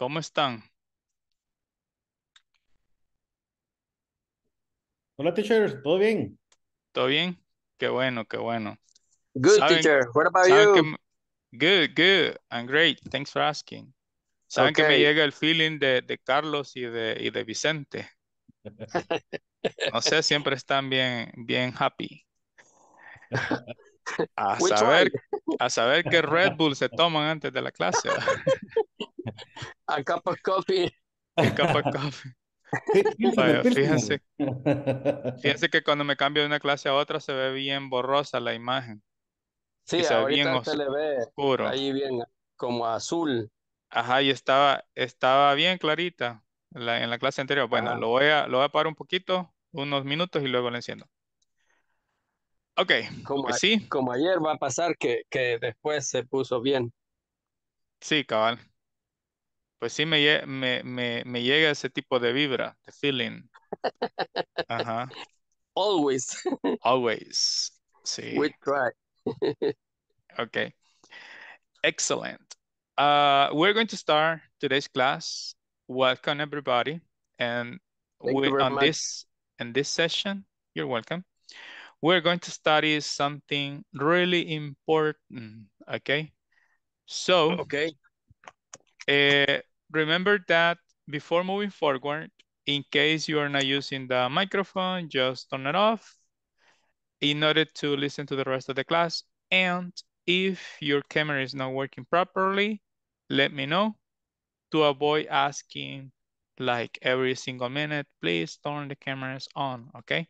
¿Cómo están? Hola, teacher, ¿todo bien? ¿Todo bien? Qué bueno, qué bueno. Good, ¿Saben- teacher. What about que you? good, good, and great. Thanks for asking. Saben que me llega el feeling de, de Carlos y de, y de Vicente. No sé, siempre están bien, bien happy. A Which saber, a saber qué Red Bull se toman antes de la clase. A cup of coffee. Un cup of coffee. Fíjense, fíjense que cuando me cambio de una clase a otra se ve bien borrosa la imagen. Sí, Y se ve bien ahorita se le ve oscuro. ahí bien como azul. Ajá, y estaba, estaba bien clarita en la, en la clase anterior. Bueno, Ajá. lo voy a, lo voy a parar un poquito, unos minutos y luego lo enciendo. Ok, Como, pues a- sí, como ayer va a pasar que, que después se puso bien. sí, cabal. Pues sí me, me, me, me llega ese tipo de vibra, de feeling. Ajá, Always. always. Sí, We try. ok. Excellent. Uh, we're going to start today's class. Welcome everybody. And we, on much. this in this session, you're welcome. We're going to study something really important. Okay. So Okay. uh, remember that before moving forward, in case you are not using the microphone, just turn it off in order to listen to the rest of the class. And if your camera is not working properly, let me know to avoid asking like every single minute, please turn the cameras on, okay?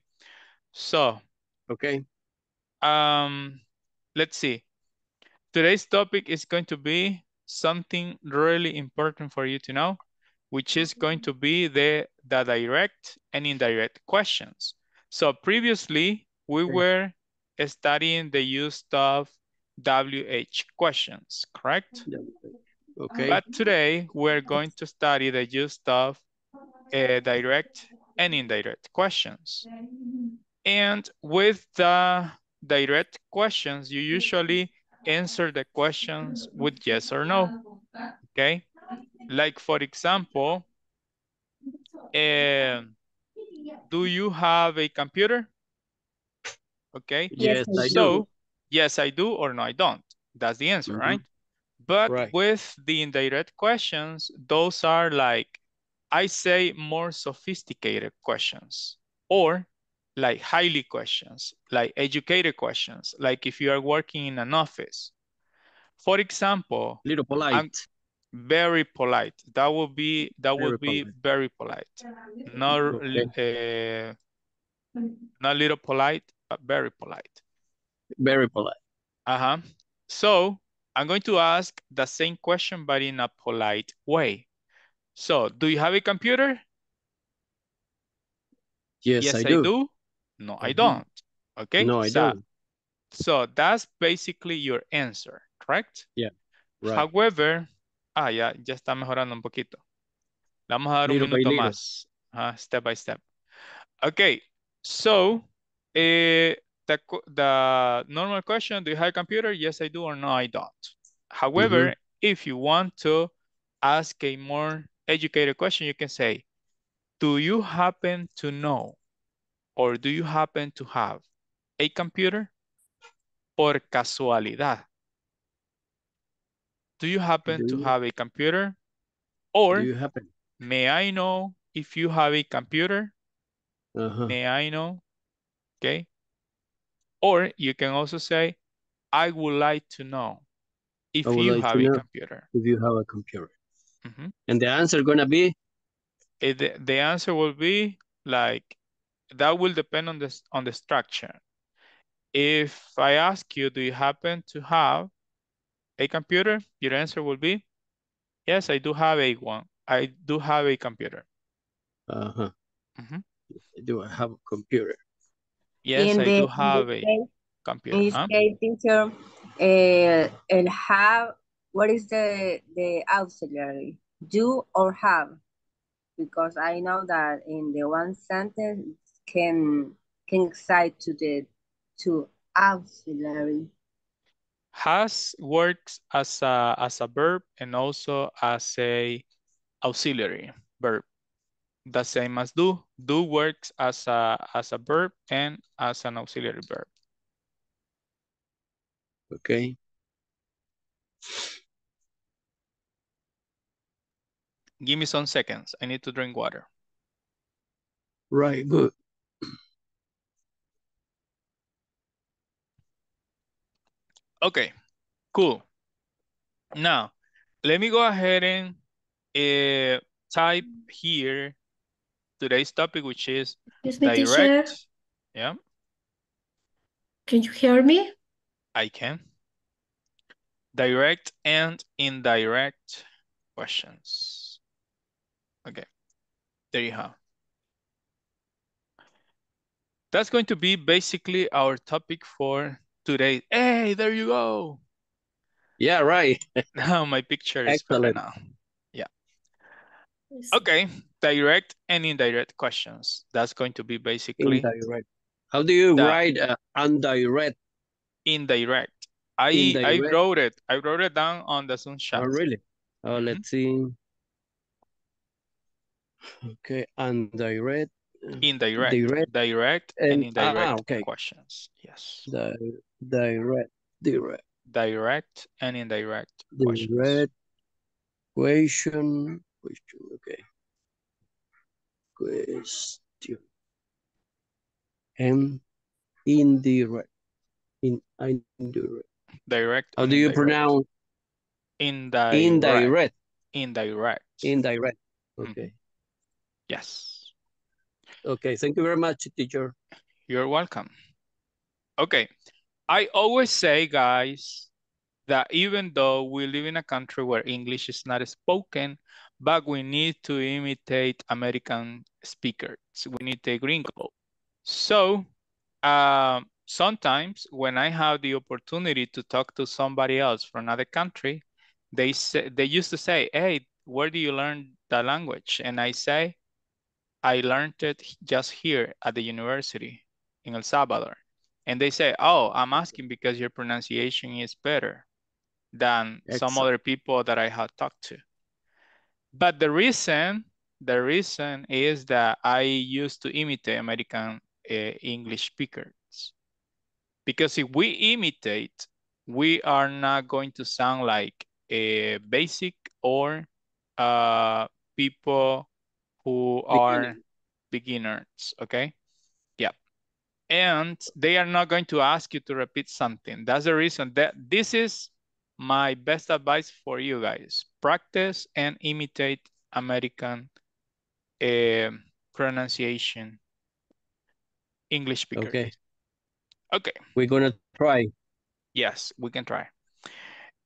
So, Okay. um, let's see. Today's topic is going to be something really important for you to know, which is going to be the, the direct and indirect questions. So previously, we were studying the use of WH questions, correct? Okay. But today, we're going to study the use of uh, direct and indirect questions. And with the direct questions, you usually answer the questions with yes or no, okay? Like for example, um, do you have a computer? Okay, Yes, I do. yes, I do or no, I don't. That's the answer, Mhm. right? But Right. with the indirect questions, those are like, I say more sophisticated questions or like highly questions, like educated questions, like if you are working in an office. For example, Little polite. I'm very polite. That would be, that Very would be polite. very polite. Not, uh, not little polite, but very polite. Very polite. Uh-huh. So I'm going to ask the same question, but in a polite way. So, do you have a computer? Yes, I do. No, I Mhm. don't. Okay. No, I so, don't. so that's basically your answer, correct? Yeah. Right. However, ah, ya, ya está mejorando un poquito. Le vamos a dar un Little by minuto más. Ajá, step by step. Okay, so eh, the, the normal question, do you have a computer? Yes, I do, or no, I don't. However, Mm-hmm. if you want to ask a more educated question, you can say, do you happen to know, or do you happen to have a computer? Por casualidad. Do you happen Do to you- have a computer? Or you happen? may I know if you have a computer? Uh-huh. May I know? Okay. Or you can also say, I would like to know if you like have a computer. If you have a computer. Mhm. And the answer gonna be Eh, The, the answer will be like, that will depend on this on the structure. If I ask you, do you happen to have a computer? Your answer will be, yes, I do have a one. I do have a computer. uh-huh. Mhm. Do I have a computer? Yes, in I the, do have a case, computer. in this huh? case, teacher, uh, and have, what is the, the auxiliary? Do or have? Because I know that in the one sentence can, can excite to the, to auxiliary. Has works as a as a verb and also as a auxiliary verb. The same as do. Do works as a, as a verb and as an auxiliary verb. Okay. Give me some seconds. I need to drink water. Right, good. Okay, cool. Now, let me go ahead and uh, type here today's topic, which is Excuse me, teacher. direct. Yeah, Can you hear me? I can. Direct and indirect questions. Okay, there you have. That's going to be basically our topic for today. Hey, there you go. Yeah, right. Now my picture is better Excellent. now. Okay, direct and indirect questions. That's going to be basically Indirect. How do you The- write uh, indirect? indirect. I I wrote it. I wrote it down on the Zoom chat. Oh, really? Oh, Mhm. let's see. Okay, indirect. Indirect, Direct direct and and- ah, indirect okay. questions. Yes, Di direct, direct, direct and indirect questions. direct question, question. Okay. Question. And indirect. In indirect. Direct. How do you pronounce Indirect. indirect? Indirect. Indirect. Mhm. Okay. Yes. Okay. Thank you very much, teacher. You're welcome. Okay. I always say, guys, that even though we live in a country where English is not spoken, but we need to imitate American speakers. We need to gringo. So um, sometimes when I have the opportunity to talk to somebody else from another country, they say they used to say, "Hey, where do you learn the language?" And I say, "I learned it just here at the university in El Salvador." And they say, "Oh, I'm asking because your pronunciation is better than some other people that I have talked to." But the reason, the reason is that I used to imitate American uh, English speakers. Because if we imitate, we are not going to sound like a basic or uh, people who are beginners, okay? Yeah. And they are not going to ask you to repeat something. That's the reason that this is my best advice for you guys. Practice and imitate American uh, pronunciation English speakers. Okay. Okay. We're gonna try. Yes, we can try.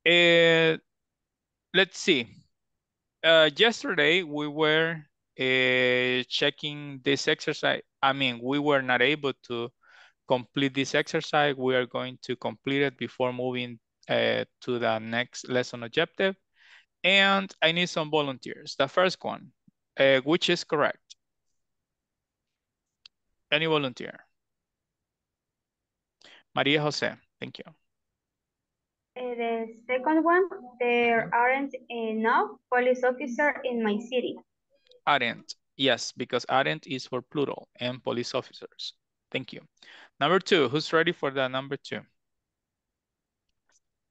Uh, let's see. Uh, yesterday we were uh, checking this exercise. I mean, we were not able to complete this exercise. We are going to complete it before moving uh, to the next lesson objective. And I need some volunteers. The first one, uh, which is correct? Any volunteer? Maria Jose, thank you. Uh, the second one, there aren't enough police officers in my city. Aren't. Yes, because aren't is for plural and police officers. Thank you. Number two, who's ready for the number two?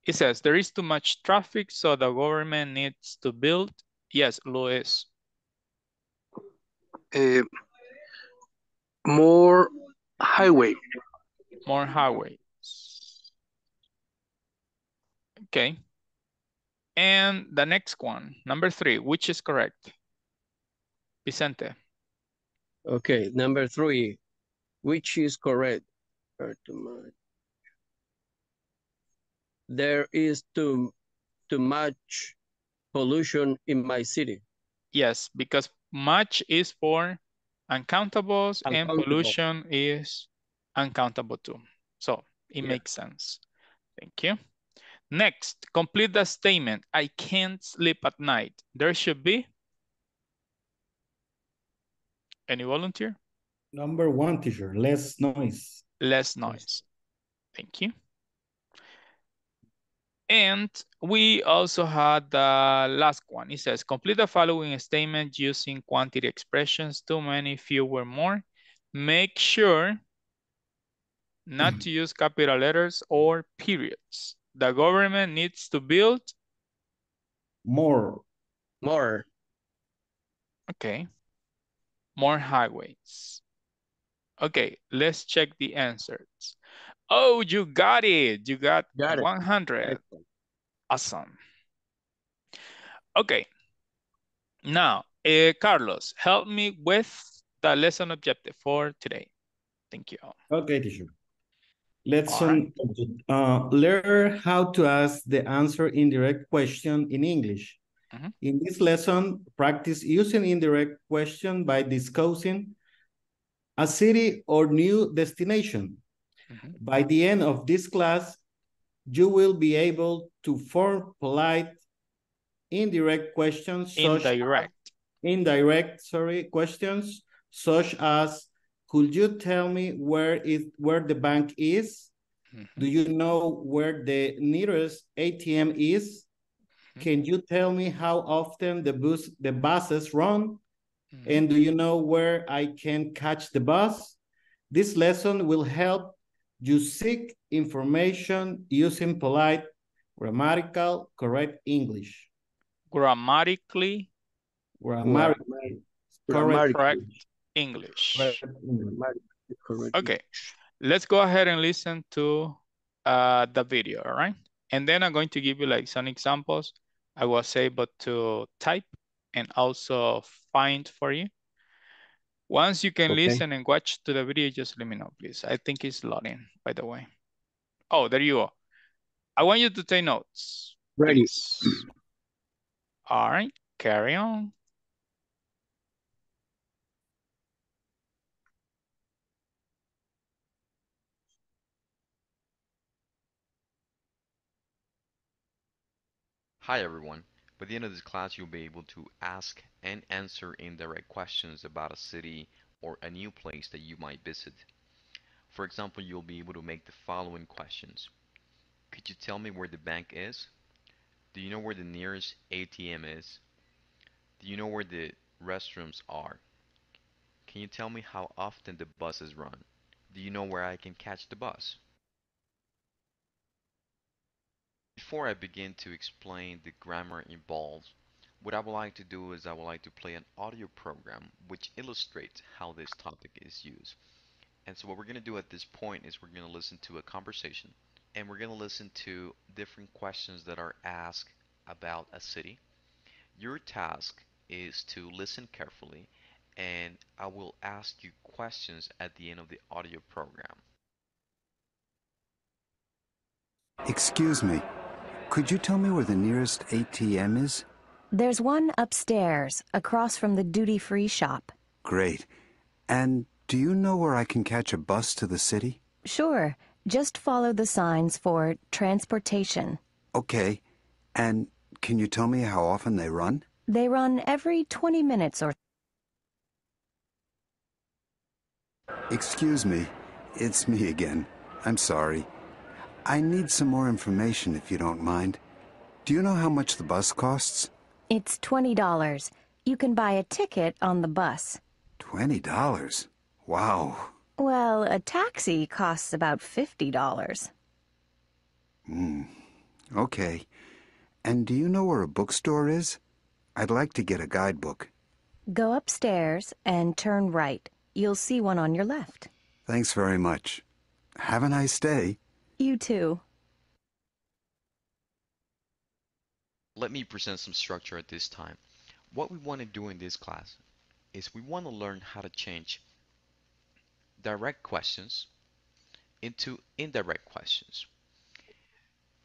It says there is too much traffic, so the government needs to build. Yes, Luis. Uh, more highway. More highways. Okay. And the next one, number three, which is correct? Vicente. Okay, number three, which is correct? Or too much. There is too too much pollution in my city. Yes, because much is for uncountables and pollution is uncountable too. So it Yeah. makes sense. Thank you. Next, complete the statement. I can't sleep at night. There should be. Any volunteer? Number one, teacher, less noise. Less noise. Thank you. And we also had the last one. It says, complete the following statement using quantity expressions, too many, fewer, more. Make sure not to use capital letters or periods. The government needs to build, More. More. okay, more highways. Okay, let's check the answers. Oh, you got it. You got, Got it. 100. Awesome. Okay. Now, eh, Carlos, help me with the lesson objective for today. Thank you. Okay, teacher. Let's All um, uh, learn how to ask the answer indirect question in English. Mhm. In this lesson, practice using indirect question by discussing a city or new destination. Mhm. By the end of this class, you will be able to form polite indirect questions such Indirect. indirect, sorry, questions such as, could you tell me where is where the bank is? Mhm. Do you know where the nearest ATM is? Mhm. Can you tell me how often the bus the buses run? Mhm. And do you know where I can catch the bus? This lesson will help you seek information using polite, grammatical, correct English. Grammatically Grammatical, Grammatical. correct English. correct English. Correct. Okay, let's go ahead and listen to uh, the video, all right? And then I'm going to give you like some examples I was able to type and also find for you. Once you can Okay. listen and watch to the video, just let me know, please. I think it's loading, by the way. Oh, there you go. I want you to take notes. Ready. All right, carry on. Hi everyone. By the end of this class, you'll be able to ask and answer indirect questions about a city or a new place that you might visit. For example, you'll be able to make the following questions. Could you tell me where the bank is? Do you know where the nearest ATM is? Do you know where the restrooms are? Can you tell me how often the buses run? Do you know where I can catch the bus? Before I begin to explain the grammar involved, what I would like to do is I would like to play an audio program which illustrates how this topic is used. And so what we're going to do at this point is we're going to listen to a conversation and we're going to listen to different questions that are asked about a city. Your task is to listen carefully and I will ask you questions at the end of the audio program. Excuse me. Could you tell me where the nearest ATM is? There's one upstairs, across from the duty free shop. Great. And do you know where I can catch a bus to the city? Sure, just follow the signs for transportation. Okay. And can you tell me how often they run? They run every 20 minutes or Excuse me. It's me again. I'm sorry. I need some more information if you don't mind. Do you know how much the bus costs? it's $20. You can buy a ticket on the bus. $20. Wow. Well, a taxi costs about $50. Hmm. Okay. And do you know where a bookstore is? I'd like to get a guidebook. Go upstairs and turn right. You'll see one on your left. Thanks very much. Have a nice day. You too. Let me present some structure at this time. What we want to do in this class is we want to learn how to change direct questions into indirect questions.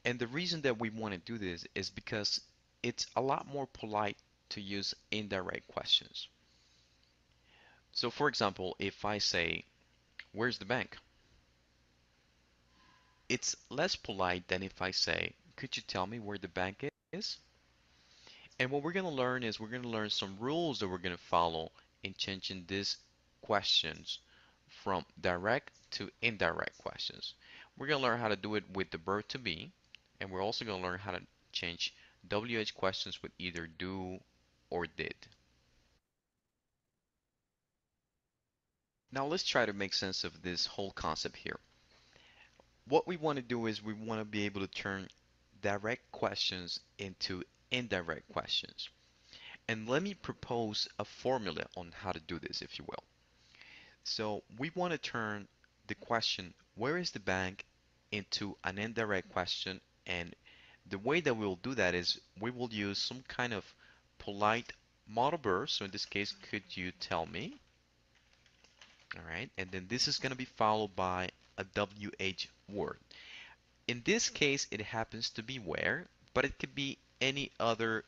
And the reason that we want to do this is because it's a lot more polite to use indirect questions. So for example, if I say, where's the bank? It's less polite than if I say, could you tell me where the bank is? And what we're going to learn is we're going to learn some rules that we're going to follow in changing these questions from direct to indirect questions. We're going to learn how to do it with the verb to be, And we're also going to learn how to change WH questions with either do or did. Now let's try to make sense of this whole concept here. What we want to do is we want to be able to turn direct questions into indirect questions. And let me propose a formula on how to do this, if you will. So we want to turn the question, where is the bank, into an indirect question. And the way that we'll do that is we will use some kind of polite verb. So in this case, could you tell me? All right, and then this is going to be followed by a WH word. In this case, it happens to be where, but it could be any other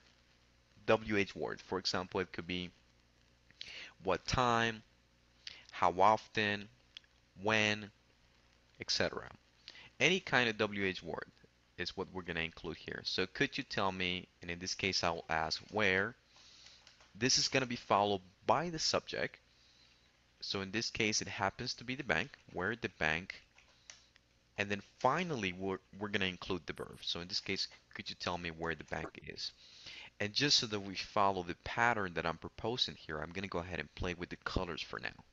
WH word. For example, it could be what time, how often, when, etc. Any kind of WH word is what we're going to include here. So could you tell me, and in this case I will ask where, this is going to be followed by the subject, so in this case, it happens to be the bank, where the bank, and then finally, we're, we're going to include the verb. So in this case, could you tell me where the bank is? And just so that we follow the pattern that I'm proposing here, I'm going to go ahead and play with the colors for now.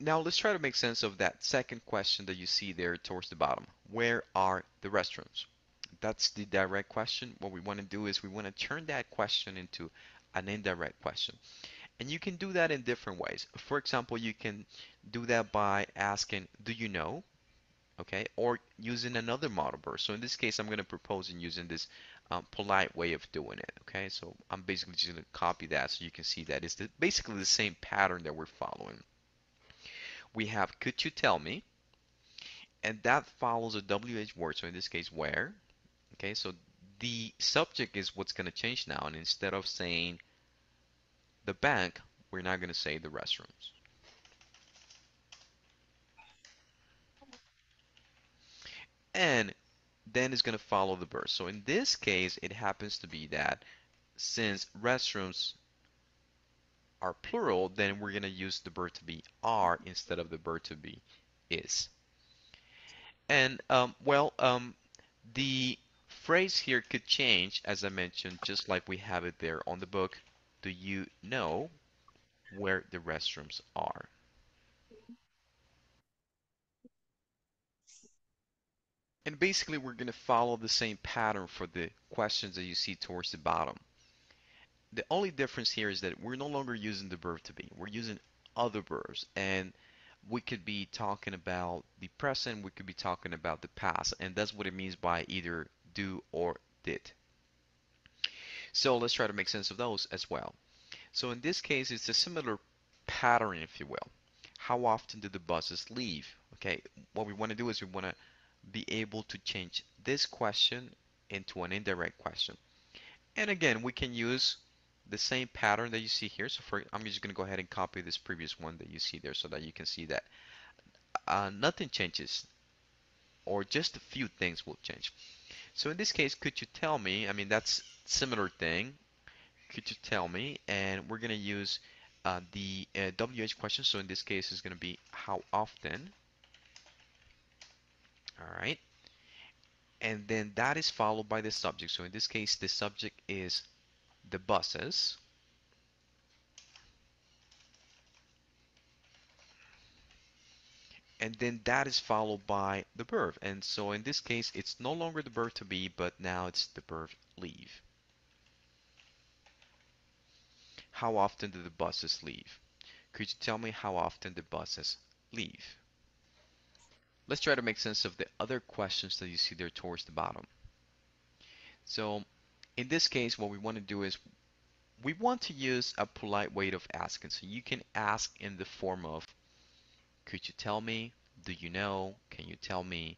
Now let's try to make sense of that second question that you see there towards the bottom. Where are the restrooms? That's the direct question. What we want to do is we want to turn that question into an indirect question. And you can do that in different ways. For example, you can do that by asking, do you know? Okay, or using another modal verb. So in this case, I'm going to propose in using this um, polite way of doing it. Okay, so I'm basically just going to copy that so you can see that it's the, basically the same pattern that we're following. We have, could you tell me? And that follows a WH word. So in this case, where? Okay, so the subject is what's going to change now. And instead of saying, the bank, we're not going to say the restrooms. And then it's going to follow the verb. So in this case, it happens to be that since restrooms are plural, then we're going to use the verb to be are instead of the verb to be is. And um, well, um, the phrase here could change, as I mentioned, just like we have it there on the book do you know where the restrooms are? And basically, we're going to follow the same pattern for the questions that you see towards the bottom. The only difference here is that we're no longer using the verb to be. We're using other verbs. And we could be talking about the present, we could be talking about the past. And that's what it means by either do or did. So let's try to make sense of those as well. So in this case, it's a similar pattern, if you will. How often do the buses leave? Okay, what we want to do is we want to be able to change this question into an indirect question. And again, we can use the same pattern that you see here. So for, I'm just going to go ahead and copy this previous one that you see there so that you can see that uh, nothing changes or just a few things will change. So in this case, could you tell me, I mean, that's similar thing. Could you tell me? And we're going to use uh, the uh, WH question. So in this case, it's going to be how often. All right. And then that is followed by the subject. So in this case, the subject is the buses. and then that is followed by the verb. And so in this case, it's no longer the verb to be, but now it's the verb leave. How often do the buses leave? Could you tell me how often the buses leave? Let's try to make sense of the other questions that you see there towards the bottom. So in this case, what we want to do is we want to use a polite way of asking. So you can ask in the form of could you tell me? Do you know? Can you tell me?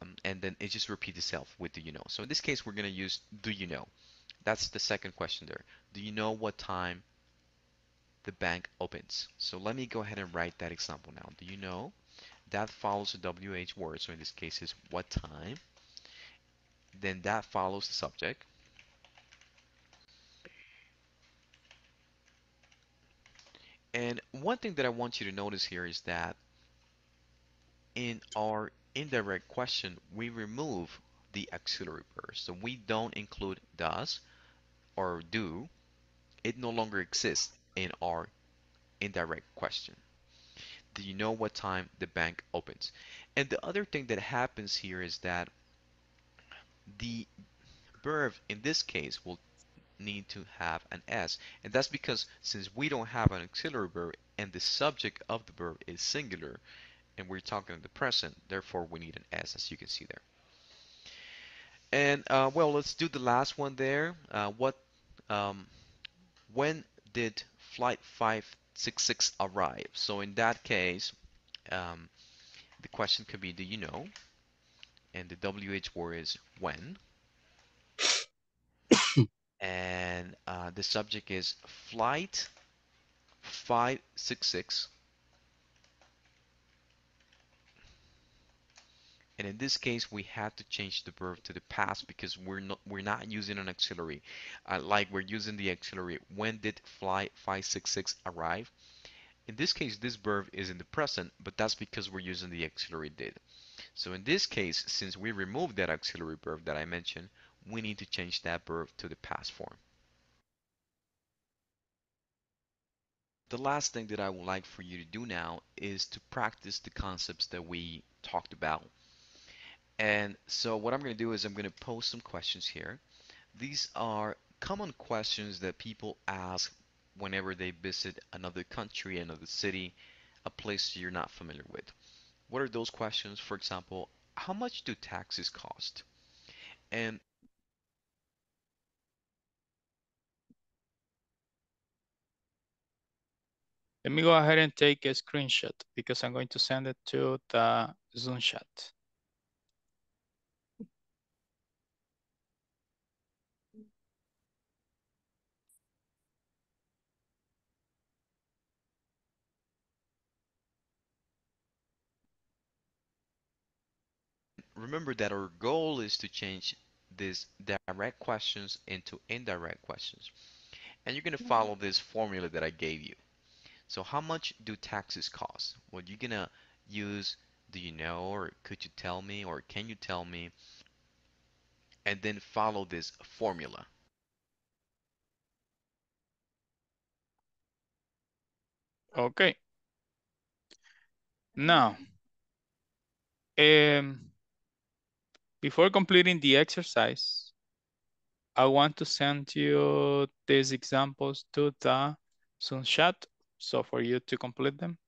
Um, and then it just repeats itself with do you know. So in this case, we're going to use do you know. That's the second question there. Do you know what time the bank opens? So let me go ahead and write that example now. Do you know? That follows the WH word. So in this case is what time. Then that follows the subject. And one thing that I want you to notice here is that in our indirect question, we remove the auxiliary verb. So we don't include does or do. It no longer exists in our indirect question. Do you know what time the bank opens? And the other thing that happens here is that the verb in this case will need to have an S. And that's because since we don't have an auxiliary verb and the subject of the verb is singular and we're talking in the present, therefore we need an S as you can see there. And uh, well, let's do the last one there. Uh, what, um, when did flight 566 arrive? So in that case, um, the question could be, do you know? And the WH word is when and uh, the subject is flight 566 and in this case we had to change the verb to the past because we're not we're not using an auxiliary uh, like we're using the auxiliary when did flight 566 arrive in this case this verb is in the present but that's because we're using the auxiliary did so in this case since we removed that auxiliary verb that I mentioned we need to change that verb to the past form. The last thing that I would like for you to do now is to practice the concepts that we talked about. And so what I'm going to do is I'm going to post some questions here. These are common questions that people ask whenever they visit another country, another city, a place you're not familiar with. What are those questions? For example, how much do taxis cost? And Let me go ahead and take a screenshot because I'm going to send it to the Zoom chat. Remember that our goal is to change these direct questions into indirect questions. And you're going to follow this formula that I gave you. So how much do taxis cost? Well, you're gonna use do you know or could you tell me or can you tell me and then follow this formula. Okay. Now, um, before completing the exercise, I want to send you these examples to the Zoom chat so for you to complete them.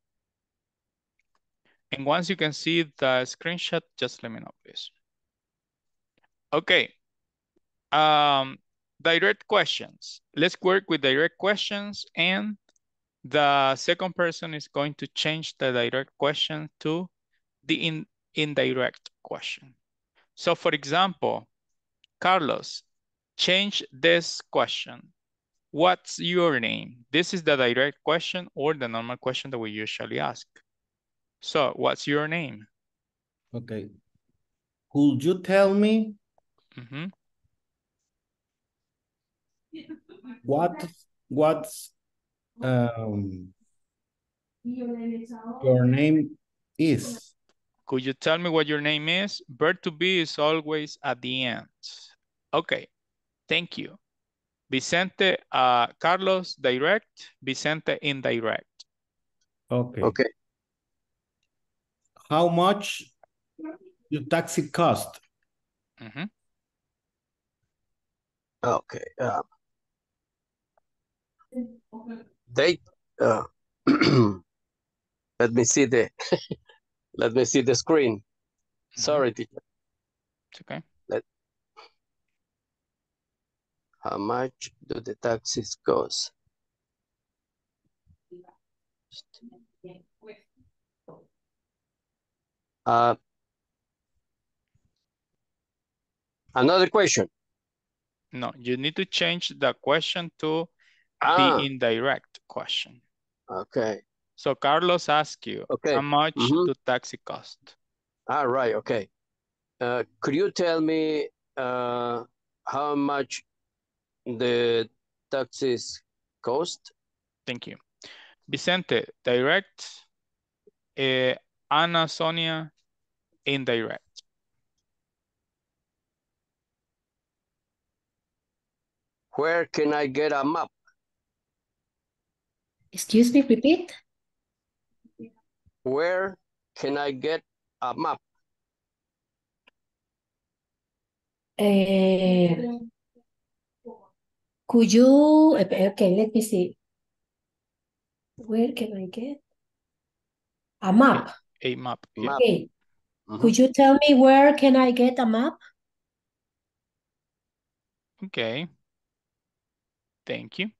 And once you can see the screenshot, just let me know, please. Okay. Um, direct questions. Let's work with direct questions and the second person is going to change the direct question to the in, indirect question. So for example, Carlos, change this question What's your name? This is the direct question or the normal question that we usually ask. So, what's your name? Okay. Could you tell me mm -hmm. what what's um your name is? Could you tell me what your name is? Verb to be is always at the end. Okay, thank you. Vicente, uh, Carlos, direct. Vicente, indirect. Okay. Okay. How much your taxi cost? Mm -hmm. Okay. Uh, they, uh, let me see the, let me see the screen. Mm -hmm. Sorry, teacher. It's okay. Let, How much do the taxis cost? Uh, another question. No, you need to change the question to ah. the indirect question. Okay. So Carlos asked you, okay. how much mm -hmm. do taxi cost? Ah, right, okay. Uh, could you tell me uh, how much the taxis cost? Thank you. Vicente, direct. Uh, Ana, Sonia, indirect. Where can I get a map? Excuse me, repeat. Where can I get a map? Eh, could you, eh, okay, let me see. Where can I get? A map. A map. Yeah. Map. Okay. Mhm. Could you tell me where can I get a map? Okay. Thank you.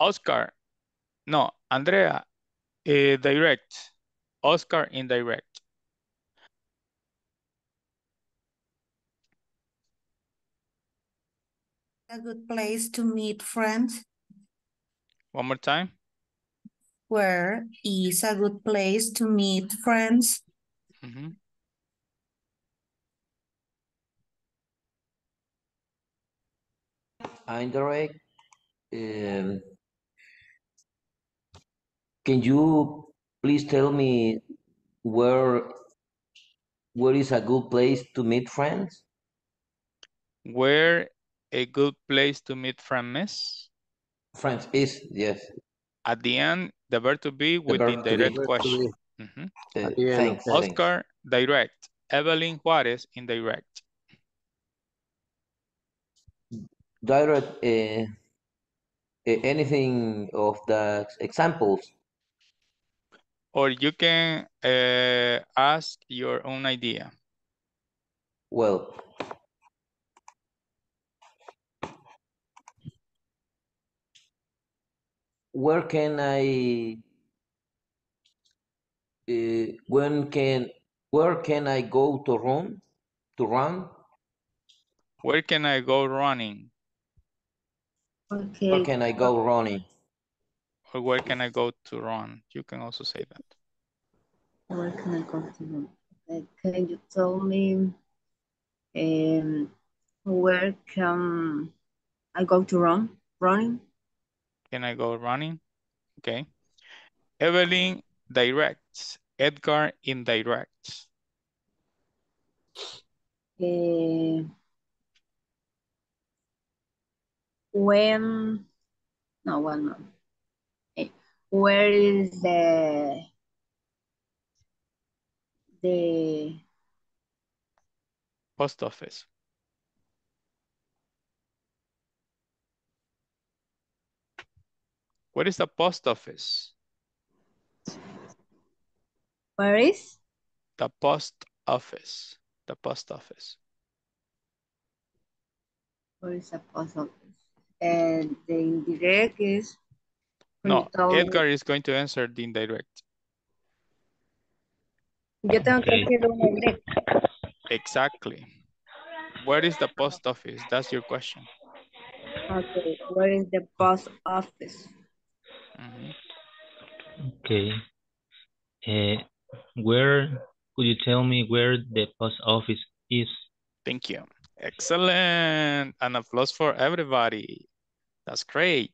Oscar. No, Andrea. eh, direct. Oscar indirect. A good place to meet friends. One more time. Where is a good place to meet friends? Mhm. indirect. Um, can you please tell me where where is a good place to meet friends? Where a good place to meet friends? Friends is yes. At the end, the verb to be with the verb to be. indirect question. Uh, At the end, thanks. okay. thanks. Oscar, direct. Evelyn Juarez, indirect. Direct. Uh, uh, anything of the examples. Or you can uh, ask your own idea. Well, where can I? Uh, when can where can I go to run? To run? Where can I go running? Okay. Where can I go running? Or where can I go to run? You can also say that. Where can I go to? Uh, Can you tell me um, where can I go to run? Running? Can I go running? Okay. Evelyn directs. Edgar indirects. Uh, when? No, well, no. Where is the the Post office. What is the post office? where is? The post office. The post office. Where is the post office? And the indirect is. Can you No, tell Edgar is going to answer the indirect. Yo tengo que Okay. decir una indirecta. Exactly. Where is the post office? That's your question. Okay, where is the post office? Mhm. Okay. Uh, where could you tell me where the post office is? Thank you. Excellent. And applause for everybody. That's great.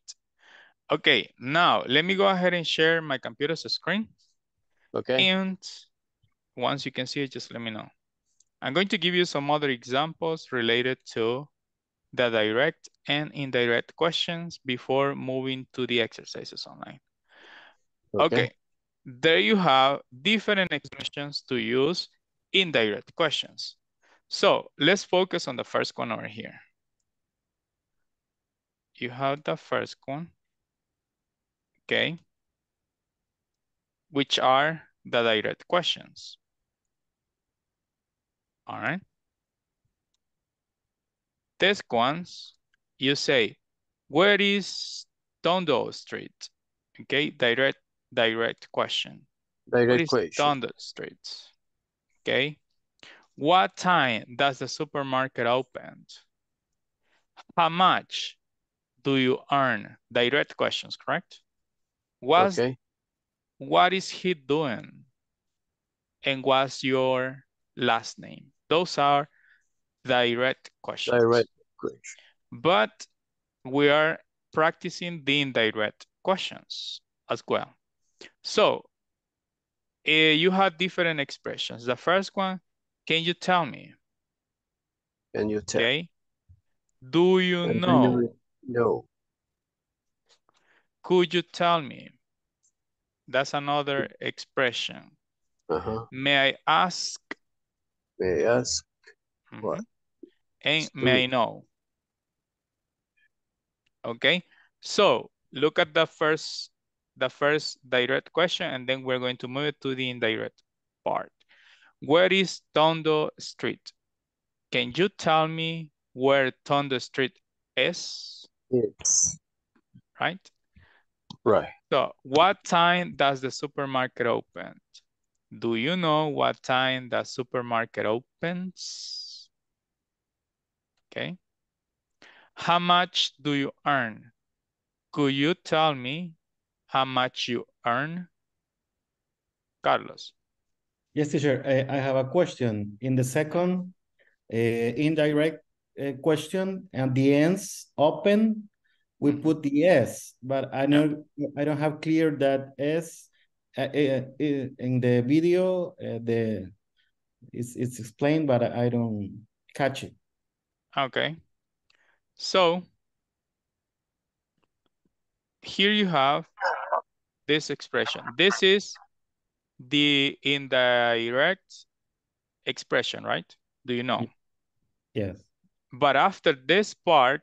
Okay, now let me go ahead and share my computer's screen. Okay. And once you can see it, just let me know. I'm going to give you some other examples related to the direct and indirect questions before moving to the exercises online. Okay. There you have different expressions to use indirect questions. So let's focus on the first one over here. You have the first one. Okay. Which are the direct questions. All right. This ones, you say, where is Tondo Street? Okay, direct, direct question. Where Direct is question. Tondo Street? Okay. What time does the supermarket open? How much do you earn? Direct questions, correct? What's, Okay. What is he doing? And what's your last name? Those are direct questions. Direct question. But we are practicing the indirect questions as well. So eh, you have different expressions. The first one, can you tell me? Can you tell? Okay. Do you know? you- No. Could you tell me? That's another expression. Uh-huh. May I ask? May I ask Mhm. what? And may I know? Okay, so look at the first, the first direct question, and then we're going to move it to the indirect part. Where is Tondo Street? Can you tell me where Tondo Street is? Yes. Right? Right. So what time does the supermarket open? Do you know what time the supermarket opens? Okay. How much do you earn? Could you tell me how much you earn? Carlos. Yes, teacher. I, I have a question. In the second uh, indirect uh, question, and the ends open, we put the S, but I know I don't have clear that S uh, uh, uh, in the video. Uh, the it's it's explained, but I don't catch it. Okay. So here you have this expression. This is the indirect expression, right? Do you know? Yes. But after this part,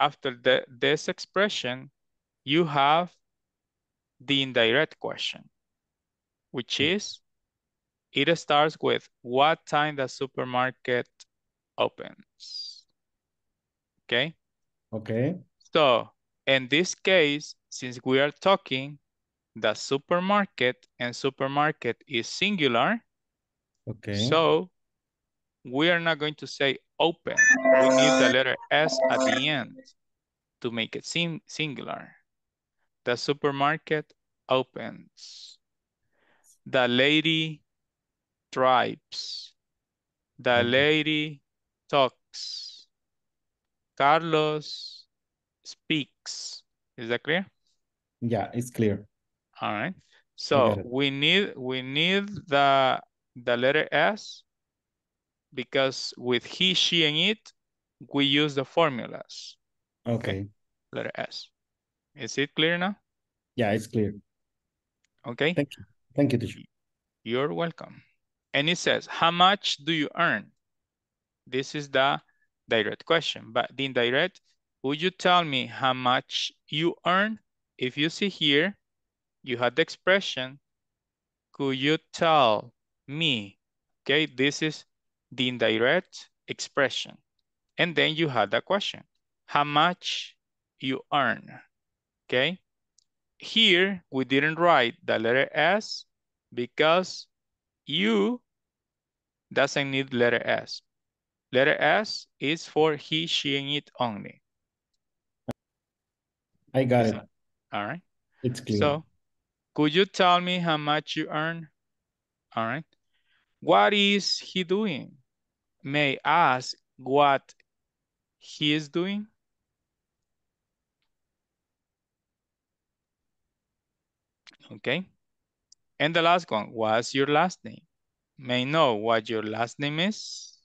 after the, this expression, you have the indirect question, which is, it starts with what time the supermarket opens. Okay? Okay. So in this case, since we are talking, the supermarket and supermarket is singular. Okay. So we are not going to say open. We need the letter S at the end to make it sing singular. The supermarket opens. The lady drives. The Okay. lady talks. Carlos speaks. Is that clear? Yeah, it's clear. All right. So we need we need the the letter S because with he, she, and it, we use the formulas. Okay. Letter S. Is it clear now? Yeah, it's clear. Okay. Thank you. Thank you, teacher. You're welcome. And it says, how much do you earn? This is the direct question, but the indirect, would you tell me how much you earn? If you see here, you had the expression, could you tell me? Okay, this is the indirect expression. And then you had the question, how much you earn? Okay, here we didn't write the letter S because you doesn't need letter S. Letter S is for he, she, and it only. I got it. All right. It's clear. So, could you tell me how much you earn? All right. What is he doing? May ask what he is doing? Okay. And the last one, what's your last name? May know what your last name is?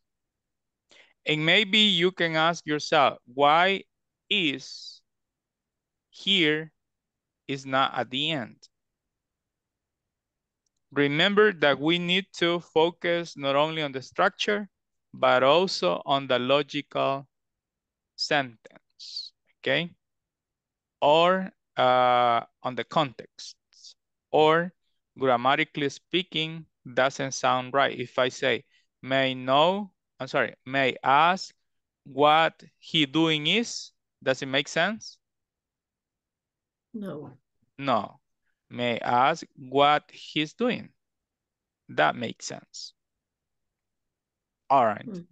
And maybe you can ask yourself, why is here is not at the end? Remember that we need to focus not only on the structure, but also on the logical sentence, okay? Or uh, on the context, or grammatically speaking, doesn't sound right. If I say, may know, I'm sorry, may ask what he doing is, does it make sense? No. No. May ask what he's doing. That makes sense. All right. Mm.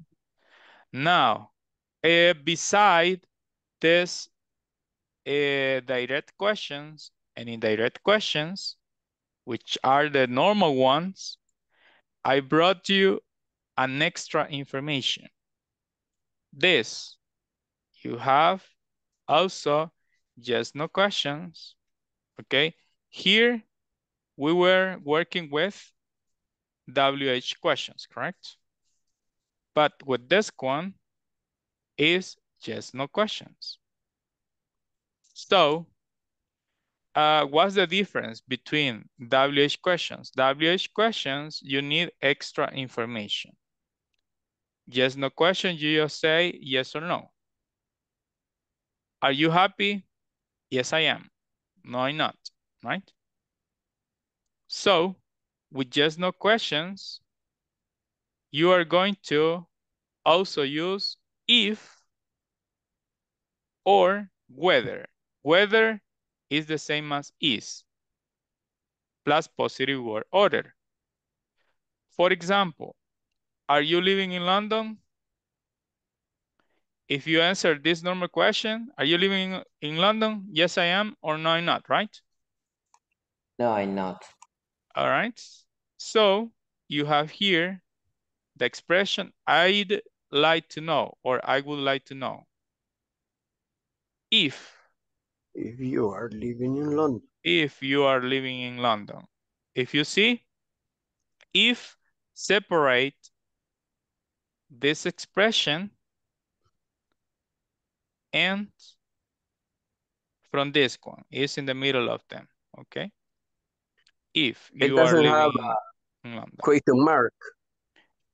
Now, uh, beside this uh, direct questions and indirect questions, which are the normal ones, I brought you an extra information. This, you have also just no questions, okay? Here, we were working with WH questions, correct? But with this one is just no questions. So, uh, what's the difference between WH questions? WH questions, you need extra information. Yes, no question, you just say yes or no. Are you happy? Yes, I am. No, I'm not, right? So, with just no questions, you are going to also use if or whether. Whether is the same as is plus positive word order. For example, are you living in London? If you answer this normal question, are you living in London? Yes, I am, or no, I'm not, right? No, I'm not. All right. So you have here the expression I'd like to know, or I would like to know. If. If you are living in London. If you are living in London. If you see, if separate this expression and from this one is in the middle of them, okay? If It you are doesn't living have in London. Question mark.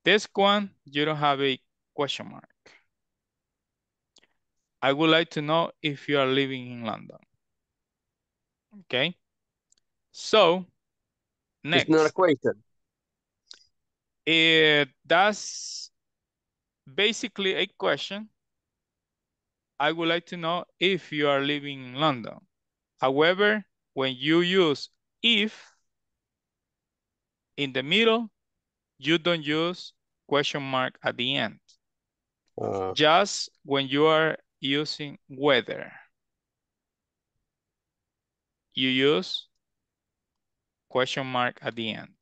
This one, you don't have a question mark. I would like to know if you are living in London. Okay. So, next. It's not a question. It, that's basically a question. I would like to know if you are living in London. However, when you use if in the middle, you don't use question mark at the end. Uh, Just when you are using whether. You use question mark at the end.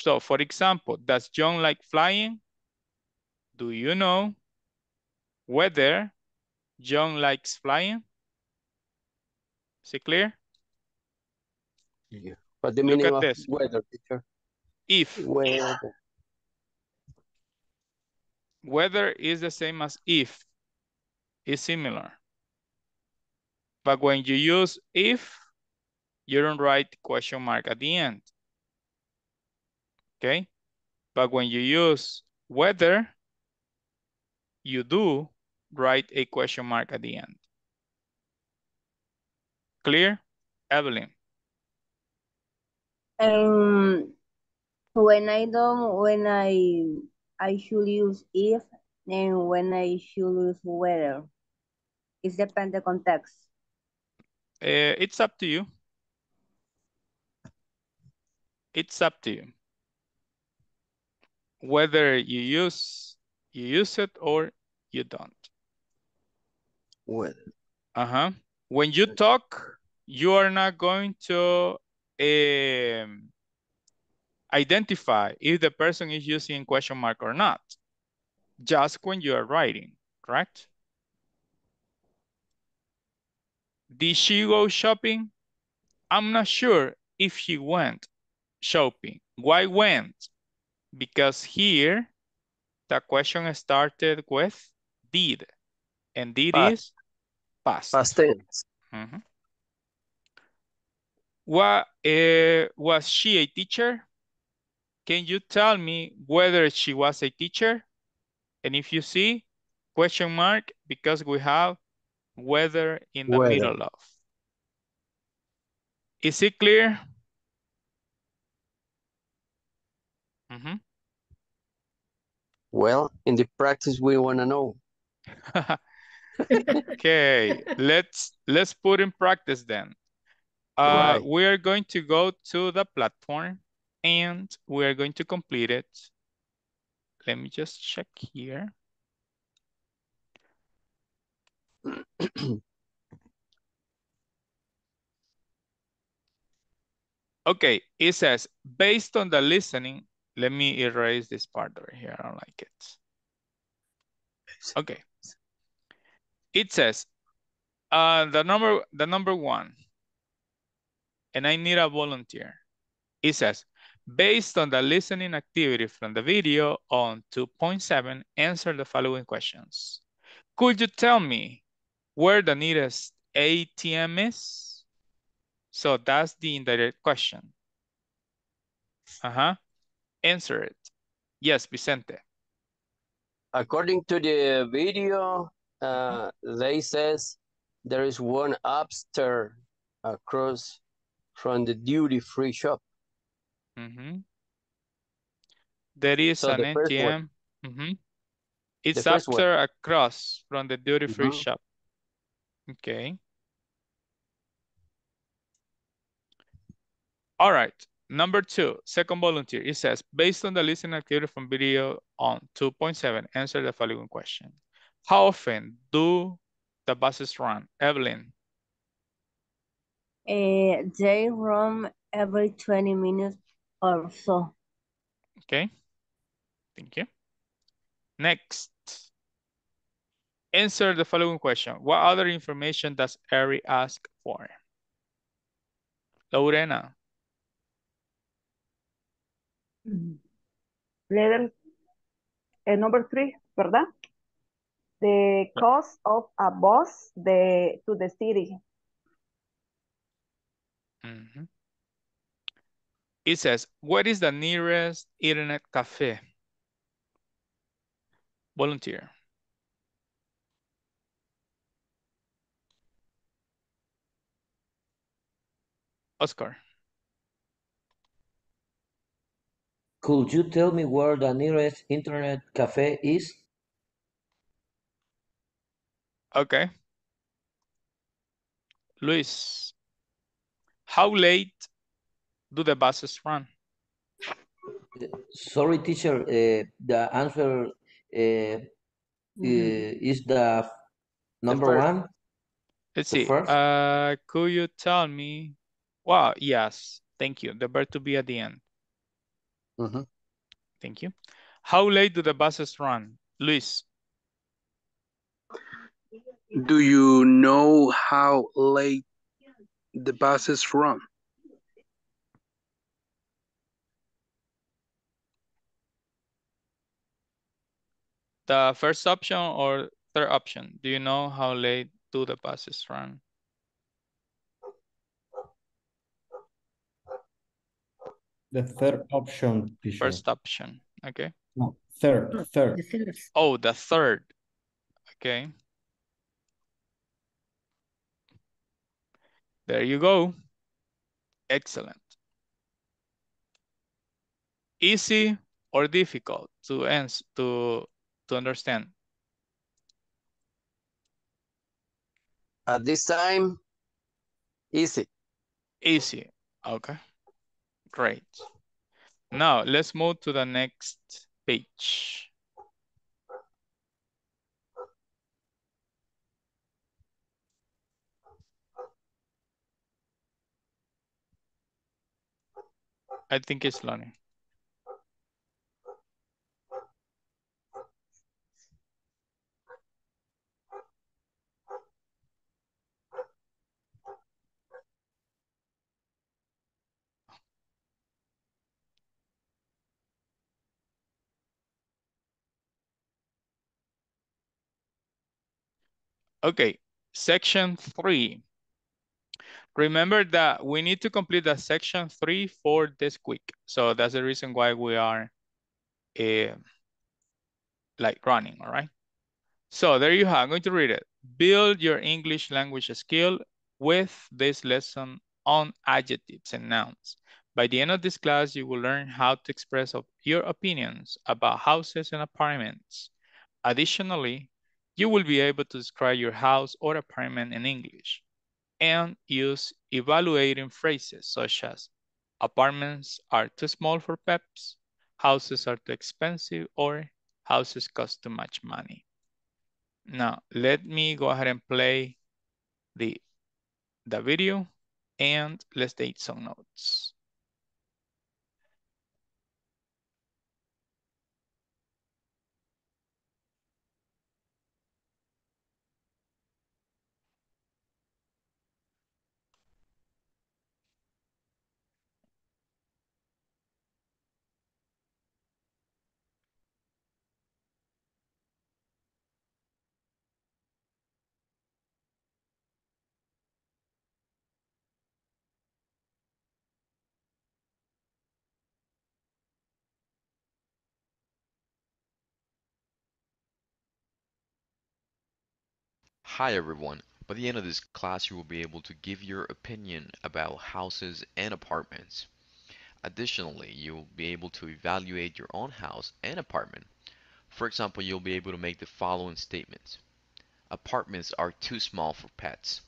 So for example, does John like flying? Do you know whether John likes flying? Is it clear? yeah. What the Look meaning of this. whether, teacher? If. Whether. Whether is the same as if. It's similar. But when you use if, you don't write question mark at the end. Okay? But when you use whether, you do write a question mark at the end. Clear? Evelyn. Um, when I don't, when I, I should use if and when I should use whether. It depends the context. Uh, it's up to you. It's up to you. Whether you use you use it or you don't. Whether. Uh-huh. When you talk, you are not going to um, identify if the person is using question mark or not. Just when you are writing, correct? Did she go shopping? I'm not sure if she went shopping. Why went? Because here the question started with did. And did Past. is past. Past tense. Mhm. What, uh, was she a teacher? Can you tell me whether she was a teacher? And if you see, question mark, because we have whether in the Whether. middle of. Is it clear? Mhm. Well, in the practice, we want to know. Okay, let's let's put in practice then. Uh, Right. we are going to go to the platform and we are going to complete it. Let me just check here. Okay, it says, based on the listening, let me erase this part over here. I don't like it. Okay. It says, uh, the number, the number one, and I need a volunteer. It says, based on the listening activity from the video on 2.7, answer the following questions. Could you tell me where the nearest ATM is? So that's the indirect question. Uh-huh. Answer it. Yes, Vicente. According to the video, uh, they says there is one upstairs across from the duty-free shop. Mhm. There is So an the first one. ATM. Mhm. It's first one. after across from the duty-free Mhm. shop. Okay. All right. Number two, second volunteer. It says, based on the listening activity from video on 2.7, answer the following question. How often do the buses run? Evelyn, Uh, they run every 20 minutes or so. okay. Thank you. Next. Answer the following question. What other information does Ari ask for? Lorena, Letter eh, number three, ¿verdad? The cost of a bus the, to the city. Mhm. It says, what is the nearest internet cafe? Volunteer. Oscar. Could you tell me where the nearest internet cafe is? Okay. Luis. How late do the buses run? Sorry, teacher, uh, the answer uh, Mhm. is the number first. one. Let's The see. first? Uh, could you tell me? Wow, yes. Thank you. The verb to be at the end. Mhm. Thank you. How late do the buses run? Luis. Do you know how late the buses run? The first option or third option? Do you know how late do the buses run? The third option, teacher. First option. Okay. No, third, third. Oh, the third. Okay. There you go. Excellent. Easy or difficult to answer to to understand? At this time, easy. Easy. Okay. Great. Now let's move to the next page. I think it's learning. Okay, section three. Remember that we need to complete the section three for this week. So that's the reason why we are uh, like running, all right? So there you have, I'm going to read it. Build your English language skill with this lesson on adjectives and nouns. By the end of this class, you will learn how to express your opinions about houses and apartments. Additionally, you will be able to describe your house or apartment in English and use evaluating phrases such as apartments are too small for pets, houses are too expensive, or houses cost too much money. Now, let me go ahead and play the, the video and let's take some notes. Hi everyone. By the end of this class, you will be able to give your opinion about houses and apartments. Additionally, you'll be able to evaluate your own house and apartment. For example, you'll be able to make the following statements. Apartments are too small for pets,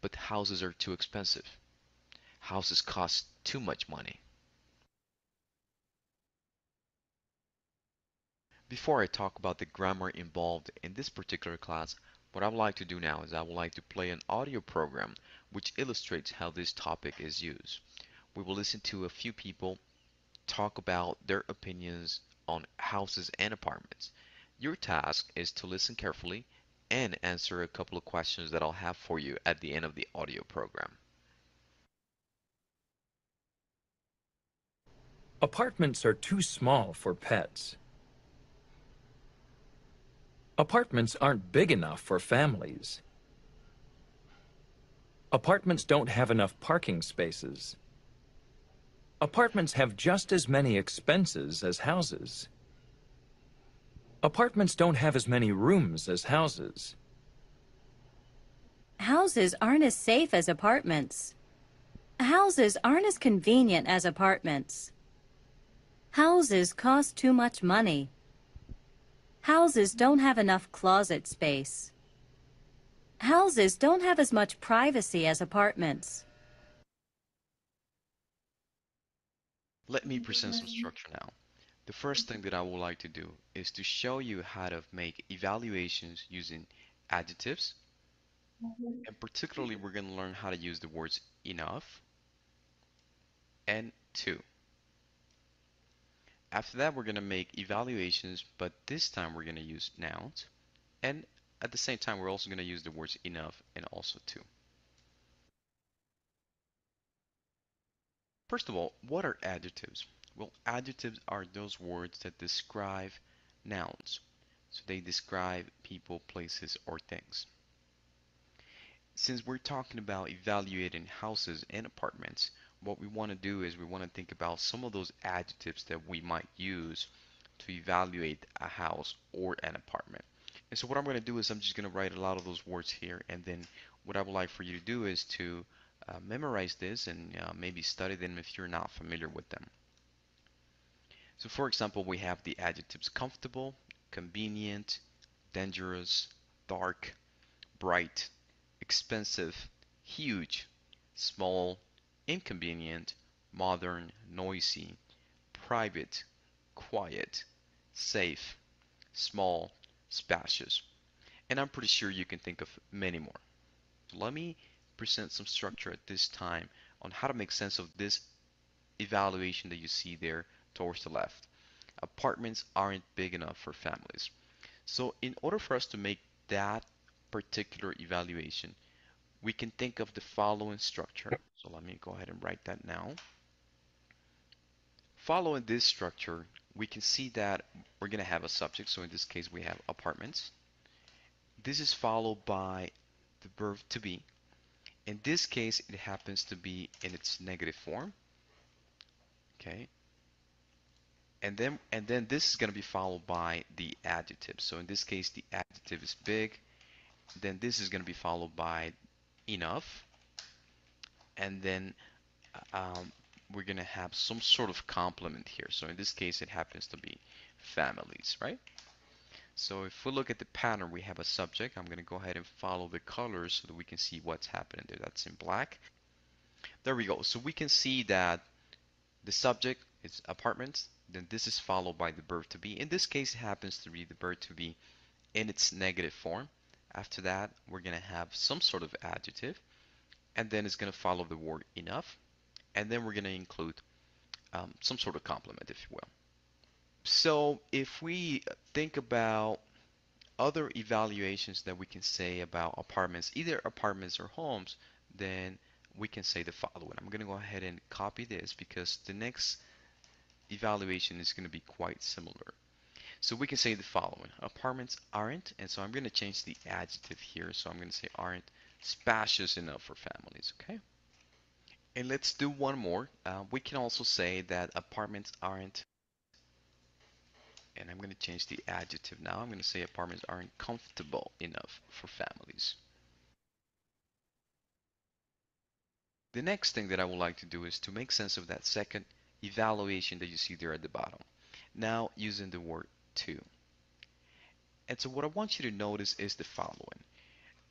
but houses are too expensive. Houses cost too much money. Before I talk about the grammar involved in this particular class, what I would like to do now is I would like to play an audio program which illustrates how this topic is used. We will listen to a few people talk about their opinions on houses and apartments. Your task is to listen carefully and answer a couple of questions that I'll have for you at the end of the audio program. Apartments are too small for pets. Apartments aren't big enough for families. Apartments don't have enough parking spaces. Apartments have just as many expenses as houses. Apartments don't have as many rooms as houses. Houses aren't as safe as apartments. Houses aren't as convenient as apartments. Houses cost too much money. Houses don't have enough closet space. Houses don't have as much privacy as apartments. Let me present some structure now. The first thing that I would like to do is to show you how to make evaluations using adjectives. And particularly, we're going to learn how to use the words enough and too. After that, we're going to make evaluations, but this time we're going to use nouns. And at the same time, we're also going to use the words enough and also too. First of all, what are adjectives? Well, adjectives are those words that describe nouns. So they describe people, places, or things. Since we're talking about evaluating houses and apartments, what we want to do is we want to think about some of those adjectives that we might use to evaluate a house or an apartment. And so what I'm going to do is I'm just going to write a lot of those words here and then what I would like for you to do is to uh, memorize this and uh, maybe study them if you're not familiar with them. So for example, we have the adjectives comfortable, convenient, dangerous, dark, bright, expensive, huge, small, inconvenient, modern, noisy, private, quiet, safe, small, spacious. And I'm pretty sure you can think of many more. Let me present some structure at this time on how to make sense of this evaluation that you see there towards the left. Apartments aren't big enough for families. So in order for us to make that particular evaluation, we can think of the following structure. So let me go ahead and write that now. Following this structure, we can see that we're going to have a subject. So in this case, we have apartments. This is followed by the verb to be. In this case, it happens to be in its negative form. Okay. And then, and then this is going to be followed by the adjective. So in this case, the adjective is big. Then this is going to be followed by enough and then um, we're gonna have some sort of complement here. So in this case it happens to be families right? So if we look at the pattern we have a subject. I'm gonna go ahead and follow the colors so that we can see what's happening there. That's in black. There we go. So we can see that the subject is apartments then this is followed by the verb to be. In this case it happens to be the verb to be in its negative form after that, we're going to have some sort of adjective, and then it's going to follow the word enough, and then we're going to include um, some sort of complement, if you will. So if we think about other evaluations that we can say about apartments, either apartments or homes, then we can say the following. I'm going to go ahead and copy this because the next evaluation is going to be quite similar. So we can say the following. Apartments aren't, and so I'm going to change the adjective here. So I'm going to say aren't spacious enough for families, okay? And let's do one more. Uh, we can also say that apartments aren't And I'm going to change the adjective now. I'm going to say apartments aren't comfortable enough for families. The next thing that I would like to do is to make sense of that second evaluation that you see there at the bottom. Now using the word too. And so what I want you to notice is the following.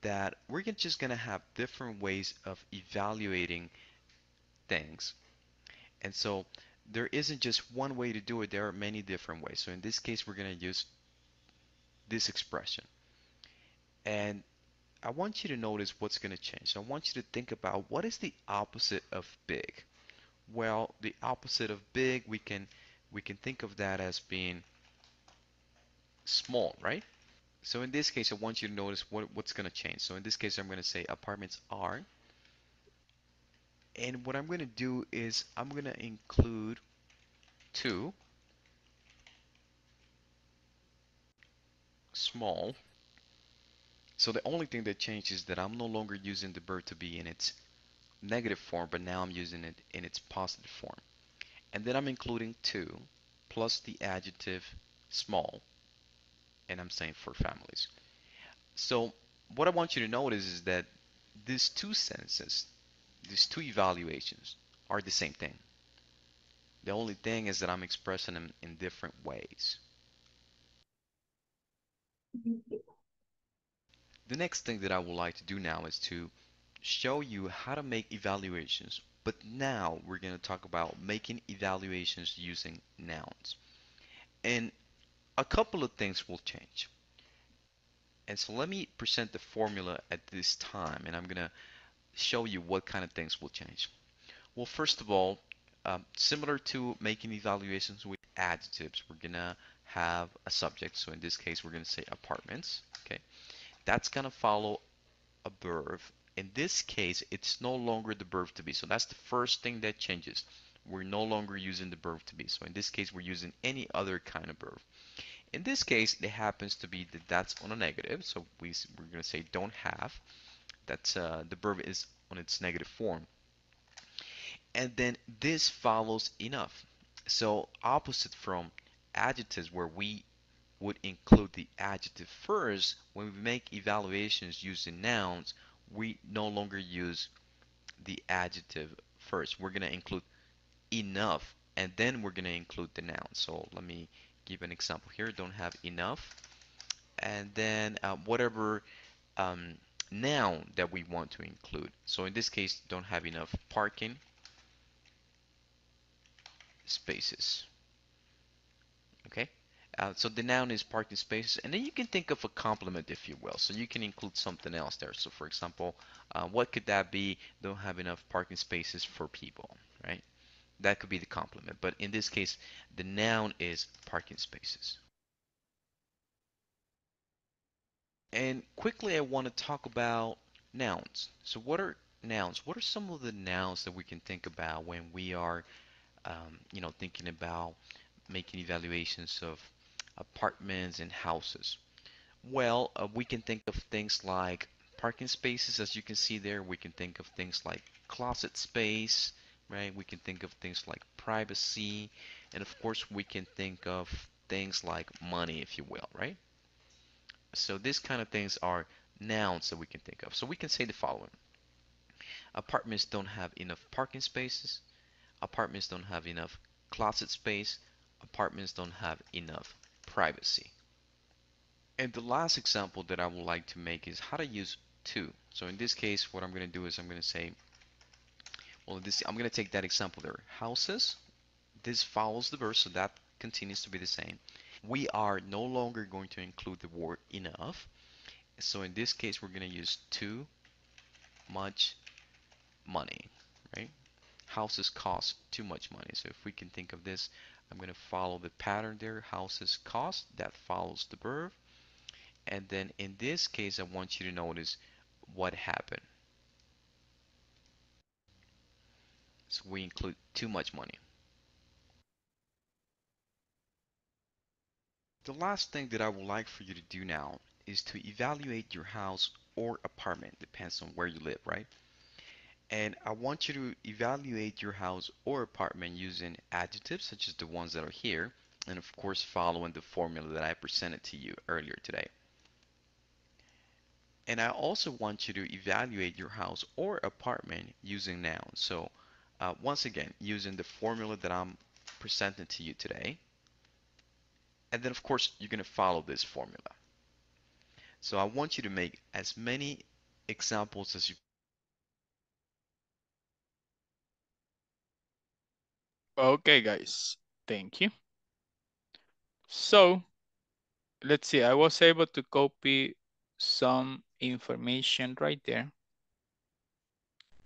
That we're just going to have different ways of evaluating things. And so there isn't just one way to do it. There are many different ways. So in this case, we're going to use this expression. And I want you to notice what's going to change. So I want you to think about what is the opposite of big. Well, the opposite of big, we can we can think of that as being small, right? So in this case, I want you to notice what, what's going to change. So in this case, I'm going to say apartments are. And what I'm going to do is I'm going to include too small. So the only thing that changes is that I'm no longer using the verb to be in its negative form, but now I'm using it in its positive form. And then I'm including too plus the adjective small. And I'm saying for families. So what I want you to notice is that these two sentences, these two evaluations are the same thing. The only thing is that I'm expressing them in different ways. The next thing that I would like to do now is to show you how to make evaluations but now we're going to talk about making evaluations using nouns. And a couple of things will change. And so let me present the formula at this time and I'm going to show you what kind of things will change. Well, first of all, um, similar to making evaluations with adjectives, we're going to have a subject. So in this case, we're going to say apartments. Okay, That's going to follow a verb in this case, it's no longer the verb to be. So that's the first thing that changes. We're no longer using the verb to be. So in this case, we're using any other kind of verb. In this case, it happens to be that that's on a negative. So we, we're going to say don't have. That's uh, the verb is on its negative form. And then this follows enough. So opposite from adjectives where we would include the adjective first, when we make evaluations using nouns, we no longer use the adjective first. We're going to include enough and then we're going to include the noun. So let me give an example here. Don't have enough. And then uh, whatever um, noun that we want to include. So in this case, don't have enough parking spaces. Okay. Uh, so the noun is parking spaces, and then you can think of a complement, if you will. So you can include something else there. So for example, uh, what could that be? Don't have enough parking spaces for people, right? That could be the complement. But in this case, the noun is parking spaces. And quickly, I want to talk about nouns. So what are nouns? What are some of the nouns that we can think about when we are, um, you know, thinking about making evaluations of apartments and houses? Well, uh, we can think of things like parking spaces, as you can see there. We can think of things like closet space, right? We can think of things like privacy, and of course, we can think of things like money, if you will, right? So these kind of things are nouns that we can think of. So we can say the following. Apartments don't have enough parking spaces. Apartments don't have enough closet space. Apartments don't have enough privacy. And the last example that I would like to make is how too use to. So in this case, what I'm going to do is I'm going to say, well, this I'm going to take that example there. Houses, this follows the verb, so that continues to be the same. We are no longer going to include the word enough. So in this case, we're going to use too much money, right? Houses cost too much money. So if we can think of this I'm going to follow the pattern there. Houses cost. That follows the verb. And then in this case, I want you to notice what happened. So we include too much money. The last thing that I would like for you to do now is to evaluate your house or apartment. Depends on where you live, right? And I want you to evaluate your house or apartment using adjectives such as the ones that are here. and of course following the formula that I presented to you earlier today. And I also want you to evaluate your house or apartment using nouns. So uh, once again, using the formula that I'm presenting to you today. And then of course, you're going to follow this formula. So I want you to make as many examples as you Okay, guys. Thank you. So, let's see. I was able to copy some information right there.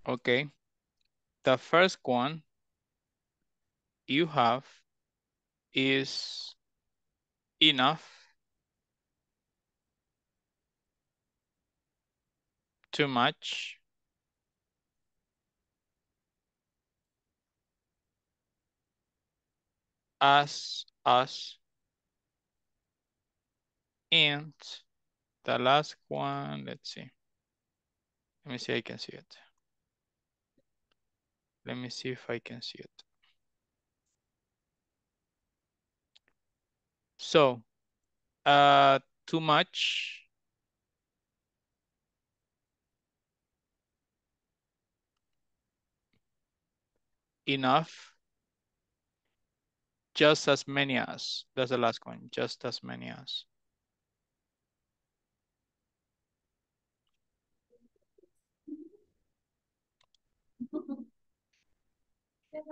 Okay. The first one you have is enough too much. As us and the last one let's see. Let me see I can see it let me see if I can see it. So uh too much. Enough. Just as many as that's the last one just as many as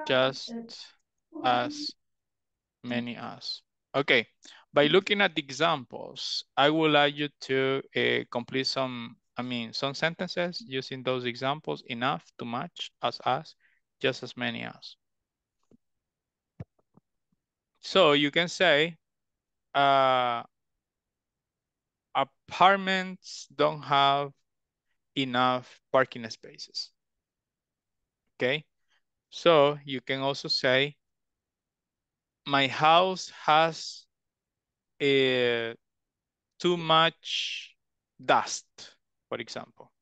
just as many as. Okay by looking at the examples I would like you to uh, complete some I mean some sentences using those examples enough too much as as just as many as. So you can say uh, apartments don't have enough parking spaces. Okay so you can also say my house has uh, too much dust, for example.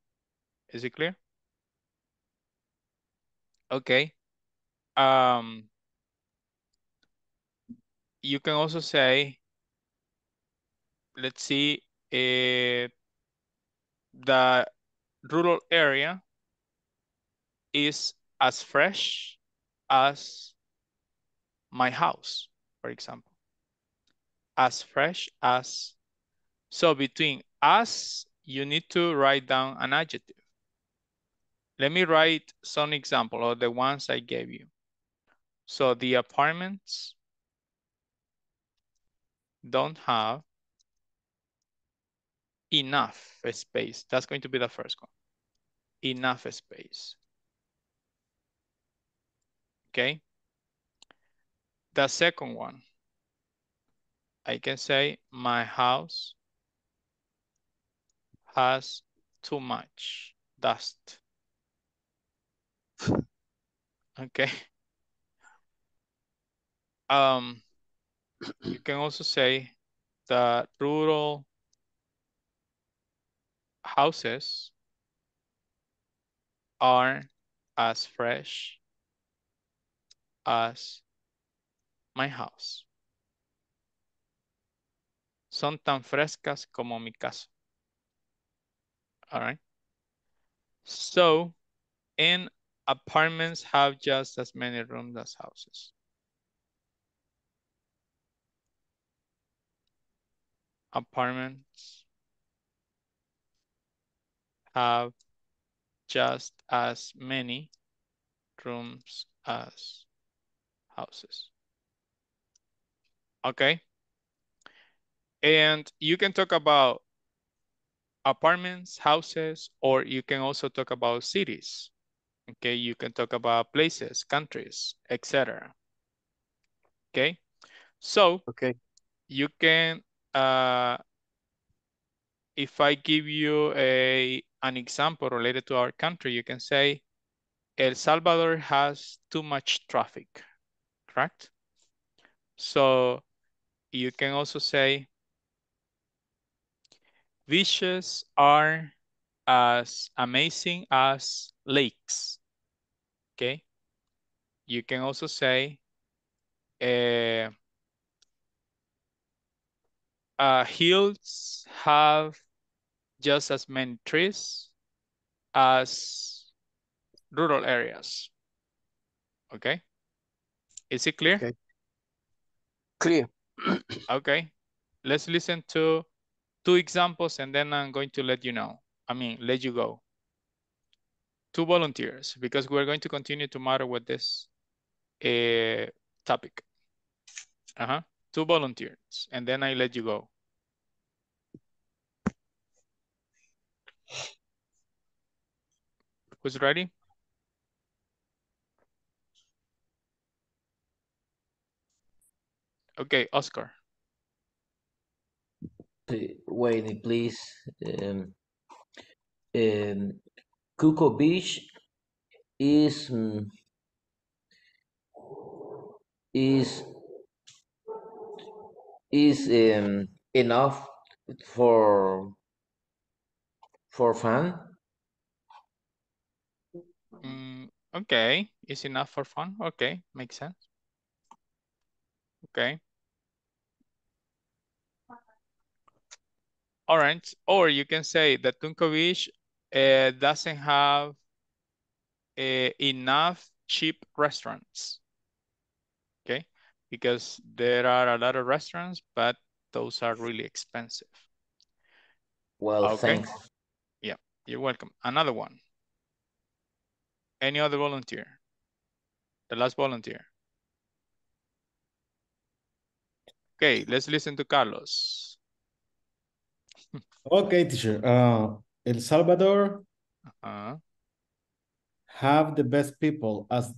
Is it clear? Okay. Um, you can also say, let's see, uh, the rural area is as fresh as my house, for example. As fresh as. So between as, you need to write down an adjective. Let me write some example of the ones I gave you. So the apartments don't have enough space. That's going to be the first one. Enough space. Okay. The second one, I can say my house has too much dust. Okay. Um, you can also say that rural houses are as fresh as my house. Son tan frescas como mi casa. All right. So, and apartments have just as many rooms as houses. Apartments have just as many rooms as houses. Okay. And you can talk about apartments, houses, or you can also talk about cities. Okay, you can talk about places, countries, etc. Okay, so okay, you can. Uh, if I give you a an example related to our country, you can say El Salvador has too much traffic, correct? So you can also say beaches are as amazing as lakes. Okay. You can also say uh, uh, hills have just as many trees as rural areas. Okay. Is it clear? Okay. Clear. okay. Let's listen to two examples and then I'm going to let you know. I mean, let you go. Two volunteers because we're going to continue tomorrow with this uh, topic. Uh-huh. Two volunteers and then I let you go. Who's ready? Okay, Oscar. Wait, please. Um, um, Cuckoo Beach is um, is is um, enough for for fun. Mm, okay, is enough for fun? Okay, makes sense. Okay. Right, or you can say that Tunco Beach uh, doesn't have uh, enough cheap restaurants. Okay, because there are a lot of restaurants, but those are really expensive. Well, Okay. thanks. Yeah, you're welcome. Another one. Any other volunteer? The last volunteer. Okay, let's listen to Carlos. Okay, teacher. Uh, El Salvador Uh, have the best people as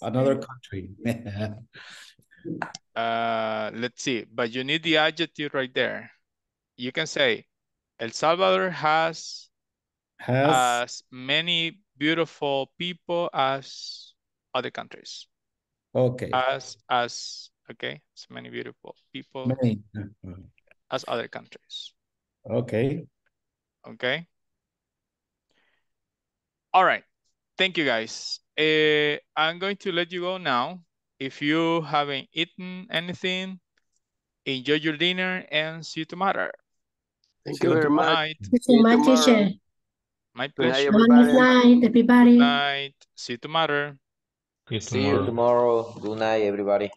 another country. uh, let's see, but you need the adjective right there. You can say, El Salvador has Has as many beautiful people as other countries. okay. As, as, okay, as many beautiful people Many. as other countries. Okay. Okay. All right. Thank you guys. Uh, I'm going to let you go now. If you haven't eaten anything, enjoy your dinner and see you tomorrow. Thank See you you very much. Night. Thank you so much, teacher. My Good night, pleasure. Have a nice everybody. night, everybody. Night. See you tomorrow. See you See you tomorrow. tomorrow. Good night, everybody.